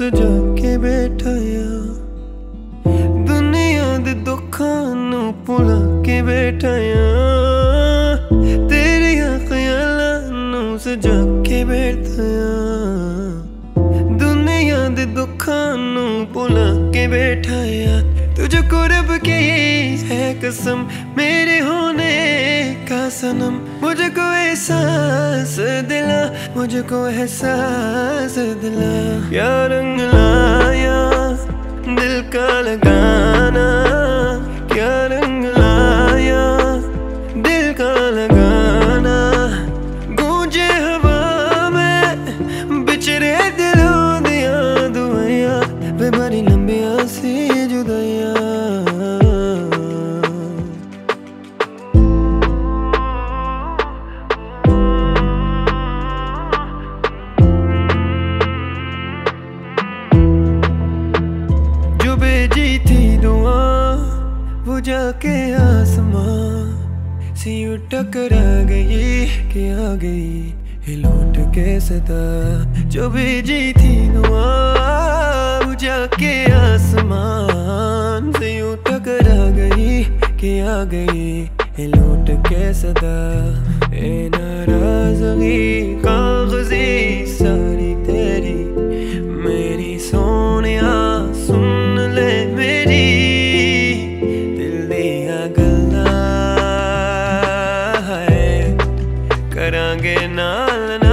ਸਜਾ ਕੇ ਬੈਠਾਇਆ ਦੁਨੀਆ ਦੇ ਦੁੱਖਾਂ ਨੂੰ ਭੁਲਾ ਕੇ ਬੈਠਾਇਆ ਤੇਰੀਆਂ ਖਿਆਲਾਂ ਨੂੰ ਸਜਾ ਕੇ ਬੈਠਾਇਆ ਦੁਨੀਆ ਦੇ ਦੁੱਖਾਂ ਨੂੰ ਭੁਲਾ ਕੇ ਬੈਠਾਇਆ तुझको रब की है कसम मेरे होने का सनम। मुझको एहसास दिला मुझको एहसास दिला। क्या रंग लाया दिल का लगाना भेजी थी दुआ, वो जाके आसमां से टकरा गई, कि आ गई ये लौट के सदा। जो भेजी थी दुआ, वो जाके आसमान से यूँ टकरा गई, कि आ गई ये लौट के सदा। ए नाराज़गी, कागज़ी, सारी तेरी मेरी सोनिया ਦੀਆਂ ਗੱਲਾਂ ਹੈ। ਕਰਾਂਗੇ ਨਾਲ